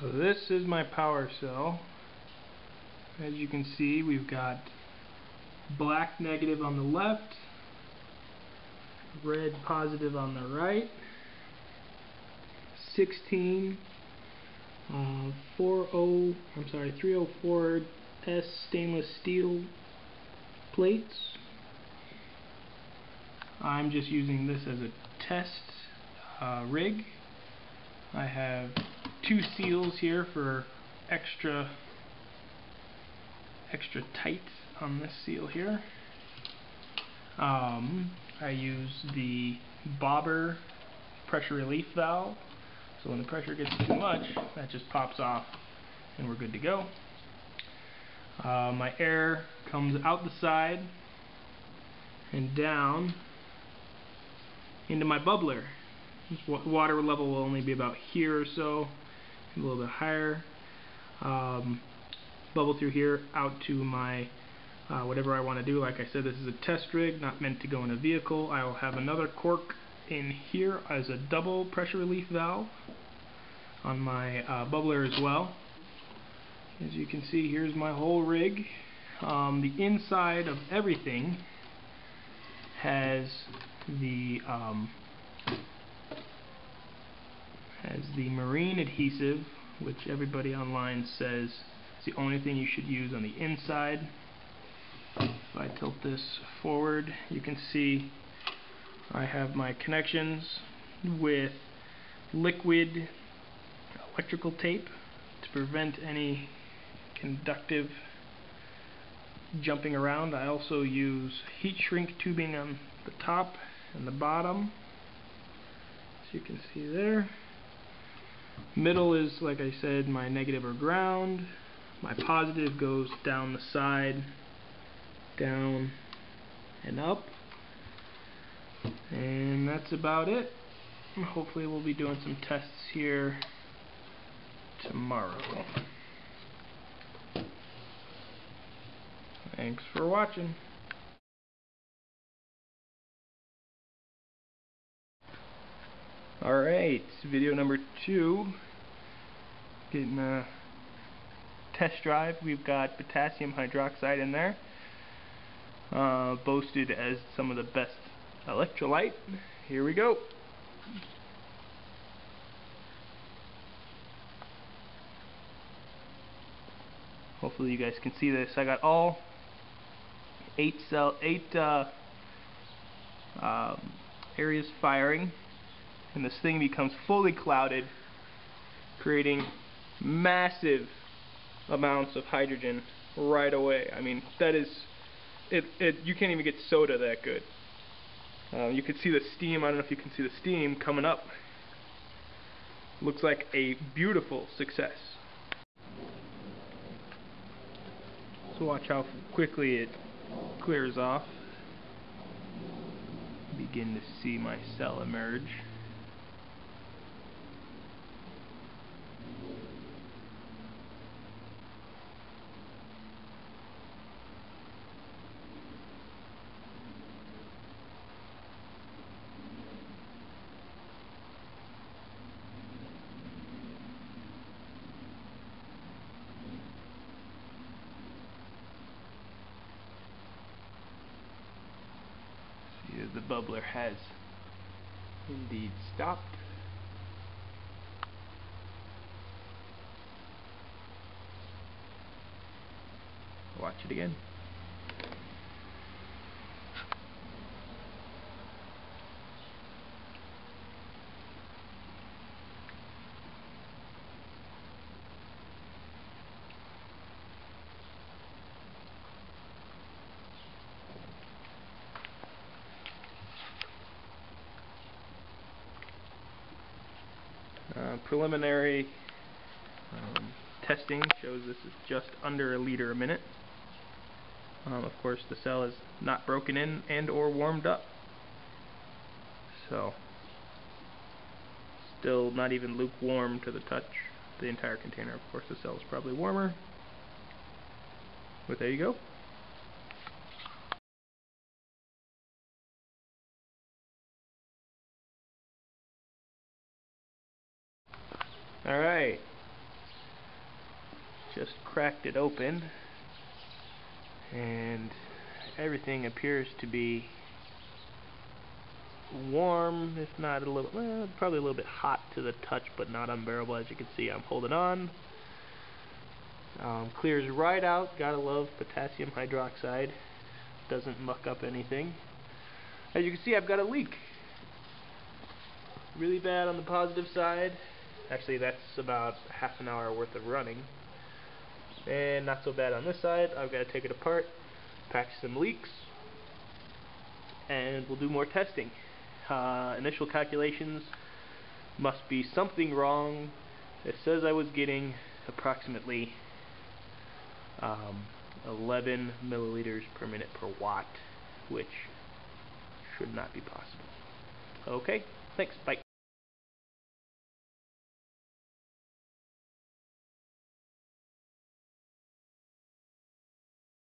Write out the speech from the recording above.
So this is my power cell. As you can see, we've got black negative on the left, red positive on the right, 16, uh, 40, I'm sorry, 304S stainless steel plates. I'm just using this as a test uh, rig. I have two seals here for extra extra tight on this seal here. Um, I use the bobber pressure relief valve so when the pressure gets too much that just pops off and we're good to go. Uh, my air comes out the side and down into my bubbler. This water level will only be about here or so a little bit higher. Um, bubble through here out to my uh, whatever I want to do. Like I said, this is a test rig, not meant to go in a vehicle. I will have another cork in here as a double pressure relief valve on my uh, bubbler as well. As you can see, here's my whole rig. Um, the inside of everything has the um, has the marine adhesive which everybody online says is the only thing you should use on the inside. If I tilt this forward you can see I have my connections with liquid electrical tape to prevent any conductive jumping around. I also use heat shrink tubing on the top and the bottom as you can see there. Middle is, like I said, my negative or ground. My positive goes down the side, down and up. And that's about it. Hopefully we'll be doing some tests here tomorrow. Thanks for watching. Alright, video number two. Getting a test drive. We've got potassium hydroxide in there. Uh, boasted as some of the best electrolyte. Here we go. Hopefully you guys can see this. I got all eight cell eight uh, um, areas firing and this thing becomes fully clouded creating massive amounts of hydrogen right away. I mean that is it, it you can't even get soda that good. Uh, you can see the steam, I don't know if you can see the steam coming up. Looks like a beautiful success. So watch how quickly it clears off. Begin to see my cell emerge. The bubbler has indeed stopped. Watch it again. Uh, preliminary um, testing shows this is just under a liter a minute. Um, of course the cell is not broken in and or warmed up. So still not even lukewarm to the touch. The entire container of course the cell is probably warmer. But there you go. Alright, just cracked it open and everything appears to be warm, if not a little, well, probably a little bit hot to the touch, but not unbearable. As you can see, I'm holding on. Um, clears right out. Gotta love potassium hydroxide. Doesn't muck up anything. As you can see, I've got a leak. Really bad on the positive side. Actually, that's about half an hour worth of running. And not so bad on this side. I've got to take it apart, patch some leaks, and we'll do more testing. Uh, initial calculations must be something wrong. It says I was getting approximately um, 11 milliliters per minute per watt, which should not be possible. Okay, thanks, bye.